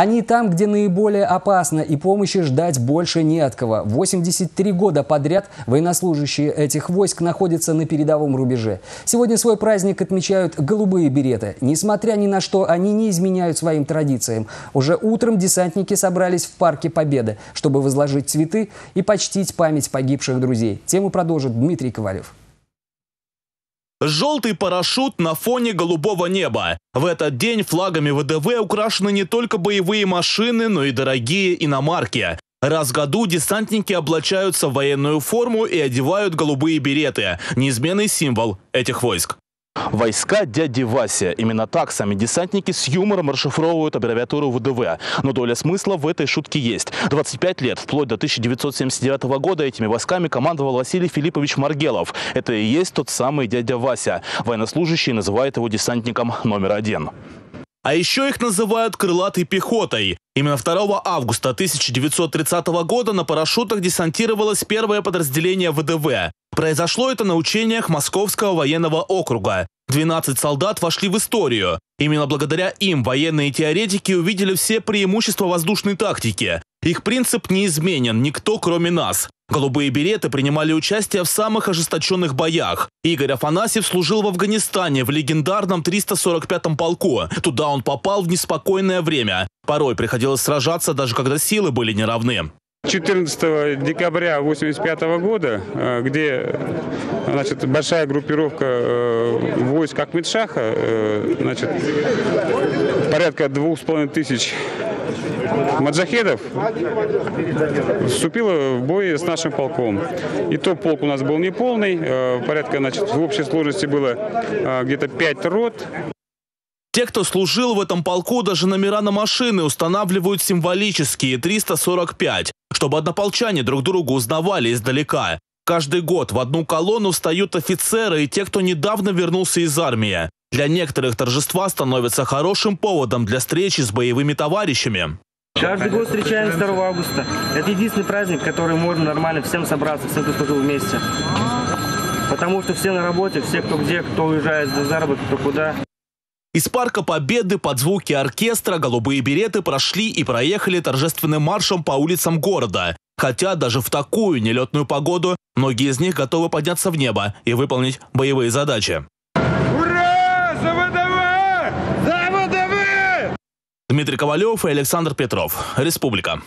Они там, где наиболее опасно, и помощи ждать больше не от кого. 83 года подряд военнослужащие этих войск находятся на передовом рубеже. Сегодня свой праздник отмечают голубые береты. Несмотря ни на что, они не изменяют своим традициям. Уже утром десантники собрались в Парке Победы, чтобы возложить цветы и почтить память погибших друзей. Тему продолжит Дмитрий Ковалев. Желтый парашют на фоне голубого неба. В этот день флагами ВДВ украшены не только боевые машины, но и дорогие иномарки. Раз в году десантники облачаются в военную форму и одевают голубые береты – неизменный символ этих войск. Войска дяди Вася. Именно так сами десантники с юмором расшифровывают аббревиатуру ВДВ. Но доля смысла в этой шутке есть. 25 лет, вплоть до 1979 года, этими войсками командовал Василий Филиппович Маргелов. Это и есть тот самый дядя Вася. Военнослужащие называют его десантником номер один. А еще их называют крылатой пехотой. Именно 2 августа 1930 года на парашютах десантировалось первое подразделение ВДВ. Произошло это на учениях Московского военного округа. 12 солдат вошли в историю. Именно благодаря им военные теоретики увидели все преимущества воздушной тактики. Их принцип неизменен, никто кроме нас. Голубые береты принимали участие в самых ожесточенных боях. Игорь Афанасьев служил в Афганистане в легендарном 345-м полку. Туда он попал в неспокойное время. Порой приходилось сражаться, даже когда силы были неравны. 14 декабря 1985 года, э, где значит, большая группировка э, войск Акмедшаха, э, значит, порядка двух с половиной тысяч маджахедов вступила в бой с нашим полком. И то полк у нас был неполный, порядка, значит, в общей сложности было где-то пять рот. Те, кто служил в этом полку, даже номера на машины устанавливают символические 345 чтобы однополчане друг друга узнавали издалека. Каждый год в одну колонну встают офицеры и те, кто недавно вернулся из армии. Для некоторых торжества становится хорошим поводом для встречи с боевыми товарищами. Каждый год встречаем 2 августа. Это единственный праздник, который можно нормально всем собраться, всем, кто служил вместе. Потому что все на работе, все кто где, кто уезжает за заработок, кто куда. Из парка Победы под звуки оркестра голубые береты прошли и проехали торжественным маршем по улицам города. Хотя даже в такую нелетную погоду многие из них готовы подняться в небо и выполнить боевые задачи. Ура! За ВДВ! За ВДВ! Дмитрий Ковалев и Александр Петров. Республика.